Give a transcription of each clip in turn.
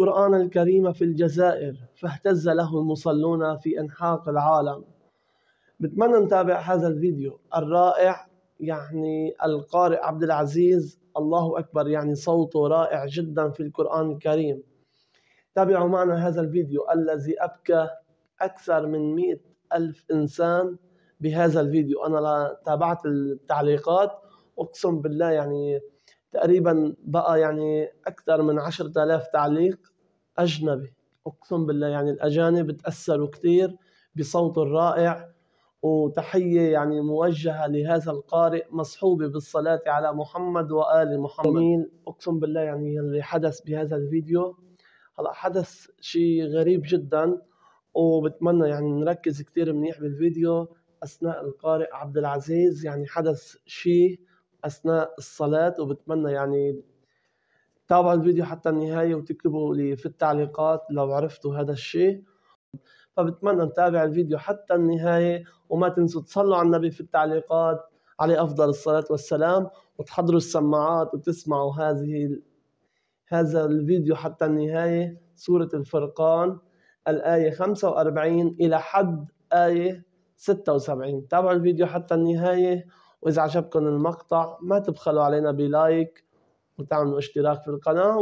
القرآن الكريم في الجزائر فاهتز له المصلون في أنحاء العالم. بتمنى نتابع هذا الفيديو. الرائع يعني القارئ عبد العزيز الله أكبر يعني صوته رائع جدا في القرآن الكريم. تابعوا معنا هذا الفيديو الذي أبكى أكثر من مئة ألف إنسان بهذا الفيديو. أنا تابعت التعليقات. أقسم بالله يعني تقريبا بقى يعني أكثر من عشرة آلاف تعليق أجنبي. أقسم بالله يعني الأجانب تأثروا كثير بصوته الرائع وتحية يعني موجهة لهذا القارئ مصحوبة بالصلاة على محمد وآل محمد. أقسم بالله يعني اللي حدث بهذا الفيديو. هلأ حدث شيء غريب جدا وبتمنى يعني نركز كثير منيح بالفيديو. أثناء القارئ عبد العزيز يعني حدث شيء أثناء الصلاة وبتمنى يعني تابعوا الفيديو حتى النهاية وتكتبوا لي في التعليقات لو عرفتوا هذا الشيء. فبتمنى نتابع الفيديو حتى النهاية وما تنسوا تصلوا على النبي في التعليقات عليه أفضل الصلاة والسلام وتحضروا السماعات وتسمعوا هذه هذا الفيديو حتى النهاية. سورة الفرقان الآية 45 إلى حد آية 76 تابعوا الفيديو حتى النهاية وإذا عجبكم المقطع ما تبخلوا علينا بلايك وتعملوا اشتراك في القناة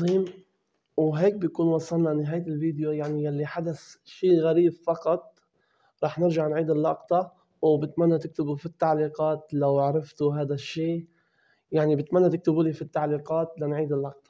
عظيم وهيك بيكون وصلنا لنهاية الفيديو. يعني يلي حدث شي غريب فقط رح نرجع نعيد اللقطة. وبتمنى تكتبوا في التعليقات لو عرفتوا هذا الشي. يعني بتمنى تكتبوا لي في التعليقات لنعيد اللقطة.